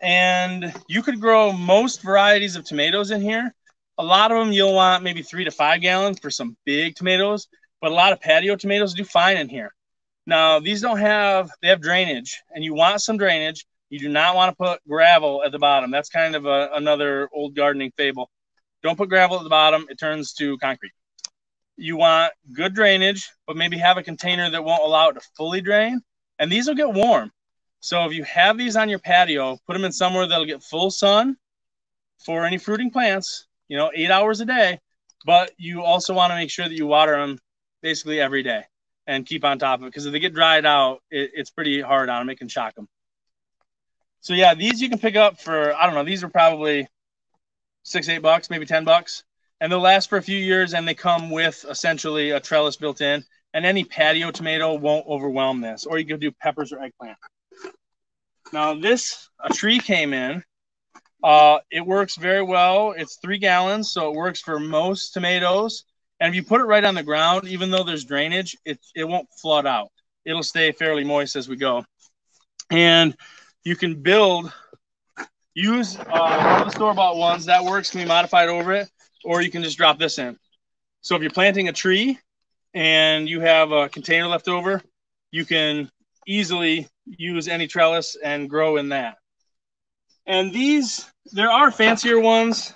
and you could grow most varieties of tomatoes in here. A lot of them you'll want maybe three to five gallons for some big tomatoes, but a lot of patio tomatoes do fine in here. Now, these don't have, they have drainage, and you want some drainage. You do not want to put gravel at the bottom. That's kind of a, another old gardening fable. Don't put gravel at the bottom, it turns to concrete. You want good drainage, but maybe have a container that won't allow it to fully drain. And these will get warm. So if you have these on your patio, put them in somewhere that'll get full sun for any fruiting plants, you know, eight hours a day. But you also want to make sure that you water them basically every day and keep on top of it because if they get dried out, it, it's pretty hard on them. It can shock them. So yeah, these you can pick up for I don't know. These are probably six, eight bucks, maybe ten bucks, and they'll last for a few years. And they come with essentially a trellis built in. And any patio tomato won't overwhelm this. Or you could do peppers or eggplant. Now this a tree came in. Uh, it works very well. It's three gallons, so it works for most tomatoes. And if you put it right on the ground, even though there's drainage, it, it won't flood out. It'll stay fairly moist as we go. And you can build, use uh, one of the store-bought ones. That works, can be modified over it. Or you can just drop this in. So if you're planting a tree and you have a container left over, you can easily use any trellis and grow in that. And these, there are fancier ones.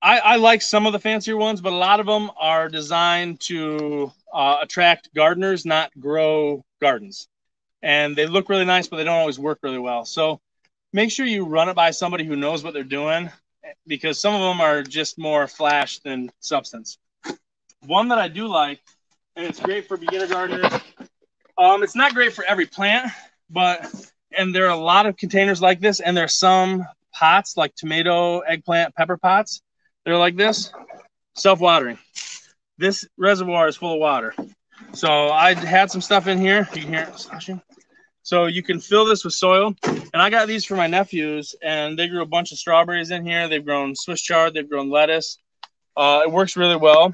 I, I like some of the fancier ones, but a lot of them are designed to uh, attract gardeners, not grow gardens. And they look really nice, but they don't always work really well. So make sure you run it by somebody who knows what they're doing because some of them are just more flash than substance. One that I do like, and it's great for beginner gardeners, um, it's not great for every plant, but and there are a lot of containers like this, and there are some pots like tomato, eggplant, pepper pots. They're like this, self-watering. This reservoir is full of water. So I had some stuff in here. You can hear it sloshing. So you can fill this with soil. And I got these for my nephews, and they grew a bunch of strawberries in here. They've grown Swiss chard, they've grown lettuce. Uh, it works really well.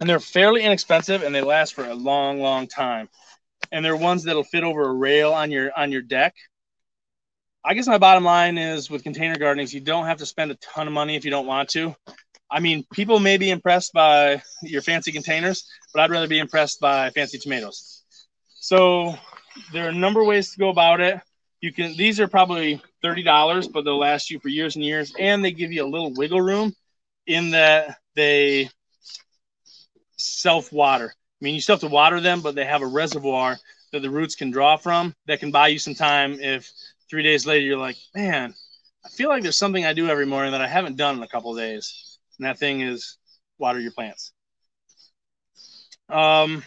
And they're fairly inexpensive, and they last for a long, long time and they're ones that'll fit over a rail on your on your deck. I guess my bottom line is with container gardenings, you don't have to spend a ton of money if you don't want to. I mean, people may be impressed by your fancy containers, but I'd rather be impressed by fancy tomatoes. So there are a number of ways to go about it. You can these are probably thirty dollars, but they'll last you for years and years, and they give you a little wiggle room in that they self water. I mean, you still have to water them, but they have a reservoir that the roots can draw from that can buy you some time if three days later you're like, man, I feel like there's something I do every morning that I haven't done in a couple days. And that thing is water your plants. Um,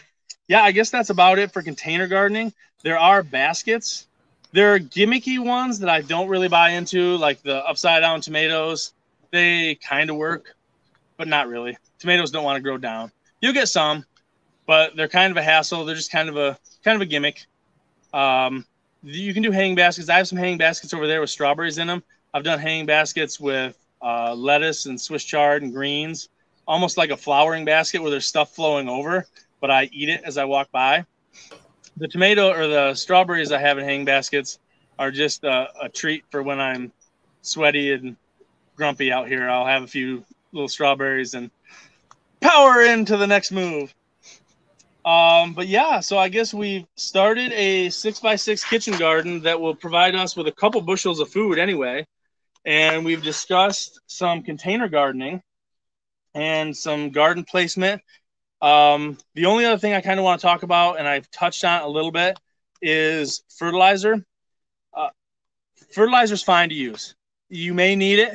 yeah, I guess that's about it for container gardening. There are baskets. There are gimmicky ones that I don't really buy into, like the upside down tomatoes. They kind of work, but not really. Tomatoes don't want to grow down. You'll get some, but they're kind of a hassle. They're just kind of a kind of a gimmick. Um, you can do hanging baskets. I have some hanging baskets over there with strawberries in them. I've done hanging baskets with uh, lettuce and Swiss chard and greens, almost like a flowering basket where there's stuff flowing over, but I eat it as I walk by. The tomato or the strawberries I have in hanging baskets are just a, a treat for when I'm sweaty and grumpy out here. I'll have a few little strawberries and power into the next move. Um, but yeah, so I guess we've started a six by six kitchen garden that will provide us with a couple bushels of food anyway. And we've discussed some container gardening and some garden placement. Um, the only other thing I kind of want to talk about, and I've touched on a little bit, is fertilizer. Uh, fertilizer is fine to use. You may need it.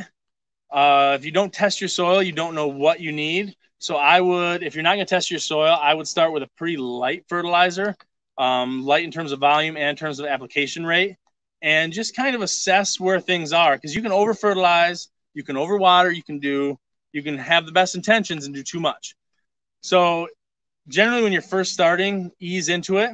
Uh, if you don't test your soil, you don't know what you need. So I would, if you're not going to test your soil, I would start with a pretty light fertilizer, um, light in terms of volume and in terms of application rate, and just kind of assess where things are because you can over fertilize, you can overwater, you can do, you can have the best intentions and do too much. So generally, when you're first starting, ease into it,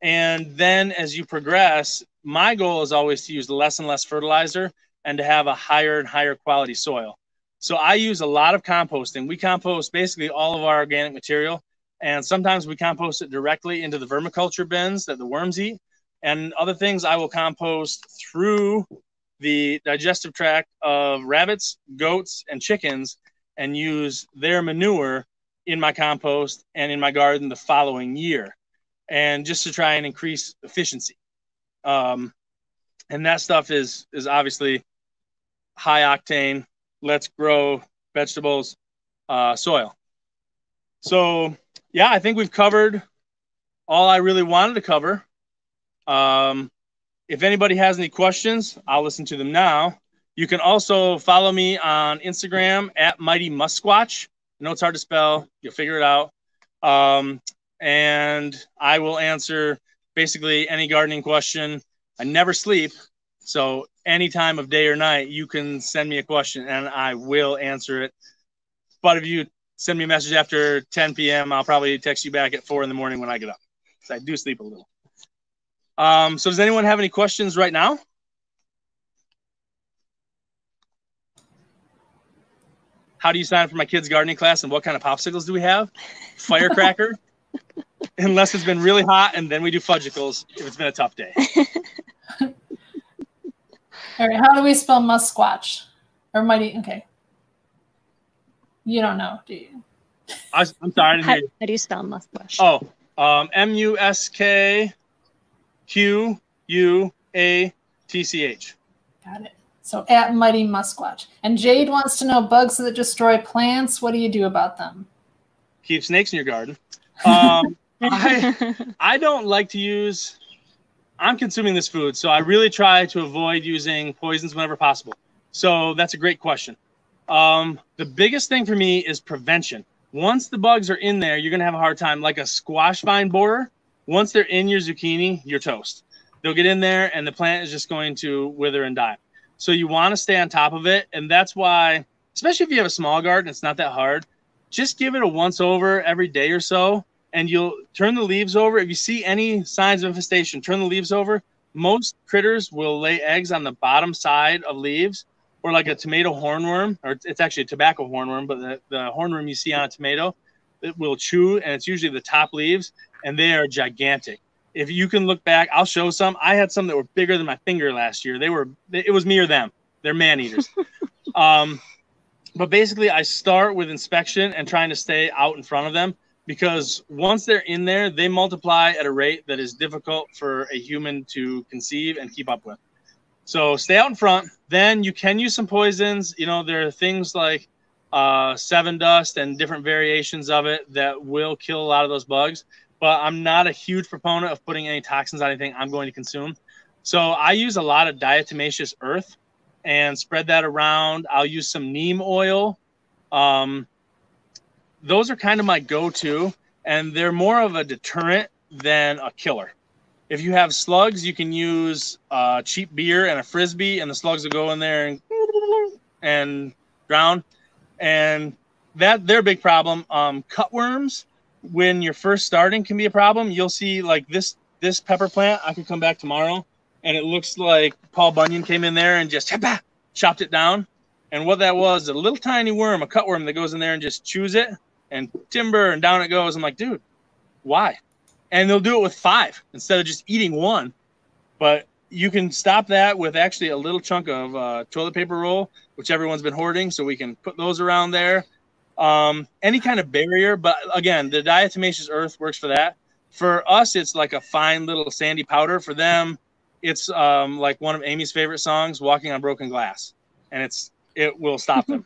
and then as you progress, my goal is always to use less and less fertilizer and to have a higher and higher quality soil. So I use a lot of composting. We compost basically all of our organic material, and sometimes we compost it directly into the vermiculture bins that the worms eat. And other things I will compost through the digestive tract of rabbits, goats, and chickens and use their manure in my compost and in my garden the following year. And just to try and increase efficiency. Um, and that stuff is is obviously high octane, let's grow vegetables, uh, soil. So, yeah, I think we've covered all I really wanted to cover. Um, if anybody has any questions, I'll listen to them now. You can also follow me on Instagram at Mighty Muskquatch. I know it's hard to spell, you'll figure it out. Um, and I will answer basically any gardening question. I never sleep, so any time of day or night, you can send me a question and I will answer it. But if you send me a message after 10 p.m., I'll probably text you back at four in the morning when I get up. So I do sleep a little. Um, so does anyone have any questions right now? How do you sign up for my kids' gardening class and what kind of popsicles do we have? Firecracker. Unless it's been really hot, and then we do fudgicles if it's been a tough day. All right, how do we spell muskquatch? Or mighty? Okay. You don't know, do you? I, am sorry. How, how, do you spell muskquatch? Oh, um, M U S K Q U A T C H. Got it. So at Mighty Muskquatch. And Jade wants to know bugs that destroy plants. What do you do about them? Keep snakes in your garden. Um, I, I don't like to use I'm consuming this food, so I really try to avoid using poisons whenever possible. So that's a great question. Um, the biggest thing for me is prevention. Once the bugs are in there, you're gonna have a hard time. Like a squash vine borer, once they're in your zucchini, you're toast. They'll get in there, and the plant is just going to wither and die. So you want to stay on top of it, and that's why, especially if you have a small garden, it's not that hard. Just give it a once over every day or so, and you'll turn the leaves over. If you see any signs of infestation, turn the leaves over. Most critters will lay eggs on the bottom side of leaves, or like a tomato hornworm, or it's actually a tobacco hornworm, but the, the hornworm you see on a tomato, it will chew, and it's usually the top leaves, and they are gigantic. If you can look back, I'll show some. I had some that were bigger than my finger last year. They were, it was me or them. They're man eaters. um, but basically, I start with inspection and trying to stay out in front of them because once they're in there, they multiply at a rate that is difficult for a human to conceive and keep up with. So stay out in front. Then you can use some poisons. You know, there are things like uh, Sevin-Dust, and different variations of it that will kill a lot of those bugs. But I'm not a huge proponent of putting any toxins on anything I'm going to consume. So I use a lot of diatomaceous earth and spread that around. I'll use some neem oil. Um, those are kind of my go-to, and they're more of a deterrent than a killer. If you have slugs, you can use uh, cheap beer and a frisbee, and the slugs will go in there and and drown. And that they're a big problem. Um, cutworms, when you're first starting, can be a problem. You'll see like this this pepper plant. I could come back tomorrow, and it looks like Paul Bunyan came in there and just chopped it down. And what that was, a little tiny worm, a cutworm that goes in there and just chews it and timber and down it goes. I'm like, dude, why? And they'll do it with five instead of just eating one. But you can stop that with actually a little chunk of uh, toilet paper roll, which everyone's been hoarding. So we can put those around there. Um, any kind of barrier. But again, the diatomaceous earth works for that. For us, it's like a fine little sandy powder. For them, it's um, like one of Amy's favorite songs, "Walking on Broken Glass," and it's it will stop them.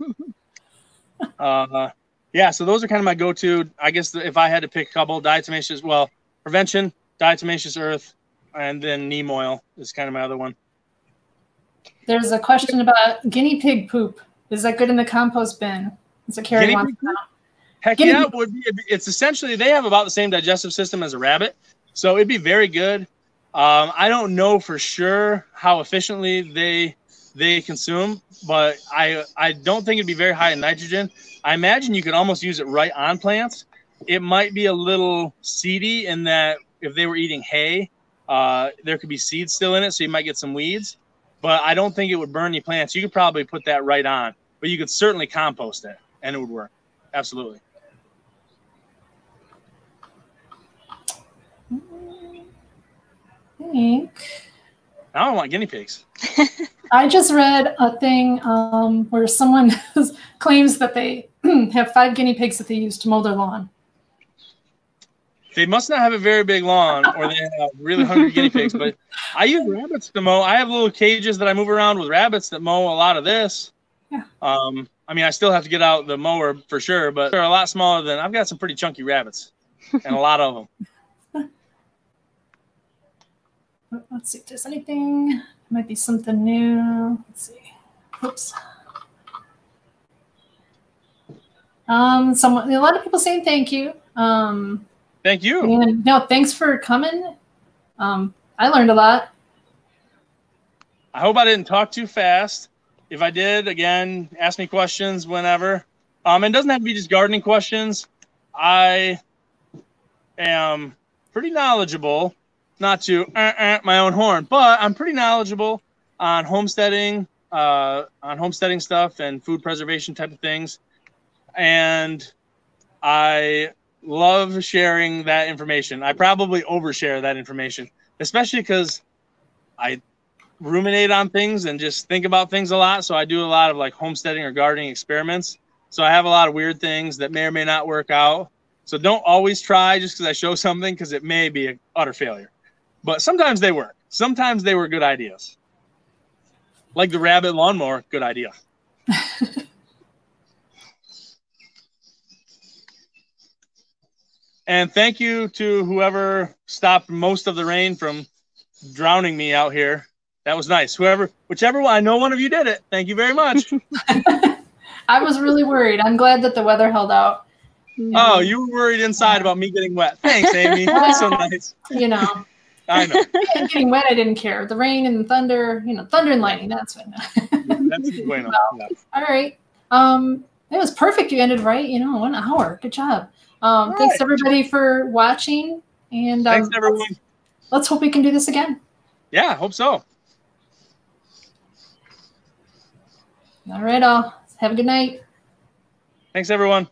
uh, yeah, so those are kind of my go-to. I guess if I had to pick a couple, diatomaceous, well, prevention, diatomaceous earth, and then neem oil is kind of my other one. There's a question about guinea pig poop. Is that good in the compost bin? It's a Carrie wants Heck guinea yeah, it would be. It's essentially they have about the same digestive system as a rabbit, so it'd be very good. Um, I don't know for sure how efficiently they they consume, but I I don't think it'd be very high in nitrogen. I imagine you could almost use it right on plants. It might be a little seedy in that if they were eating hay, uh, there could be seeds still in it, so you might get some weeds. But I don't think it would burn your plants. You could probably put that right on, but you could certainly compost it, and it would work. Absolutely. I think. I don't want guinea pigs. I just read a thing um, where someone claims that they have five guinea pigs that they use to mow their lawn. They must not have a very big lawn, or they have really hungry guinea pigs. But I use rabbits to mow. I have little cages that I move around with rabbits that mow a lot of this. Yeah. Um, I mean, I still have to get out the mower for sure, but they're a lot smaller than I've got some pretty chunky rabbits, and a lot of them. Let's see if there's anything. Might be something new. Let's see. Oops. Um, someone, a lot of people saying thank you. Um, thank you. And no, thanks for coming. Um, I learned a lot. I hope I didn't talk too fast. If I did, again, ask me questions whenever. Um, it doesn't have to be just gardening questions. I am pretty knowledgeable not to uh, uh, my own horn, but I'm pretty knowledgeable on homesteading, uh, on homesteading stuff and food preservation type of things, and I love sharing that information. I probably overshare that information, especially because I ruminate on things and just think about things a lot. So I do a lot of like homesteading or gardening experiments. So I have a lot of weird things that may or may not work out. So don't always try just because I show something because it may be an utter failure. But sometimes they work. Sometimes they were good ideas. Like the rabbit lawnmower, good idea. and thank you to whoever stopped most of the rain from drowning me out here. That was nice. Whoever, whichever one, I know one of you did it. Thank you very much. I was really worried. I'm glad that the weather held out. Oh, you were worried inside about me getting wet. Thanks, Amy. That's so nice. You know, I know. Getting wet, I didn't care. The rain and the thunder, you know, thunder and lightning, that's what. that's bueno. well, yeah. All right. Um, it was perfect. You ended right, you know, one hour. Good job. Um, thanks right. everybody for watching. And um, thanks everyone. Let's, let's hope we can do this again. Yeah, hope so. All right, all. Have a good night. Thanks, everyone.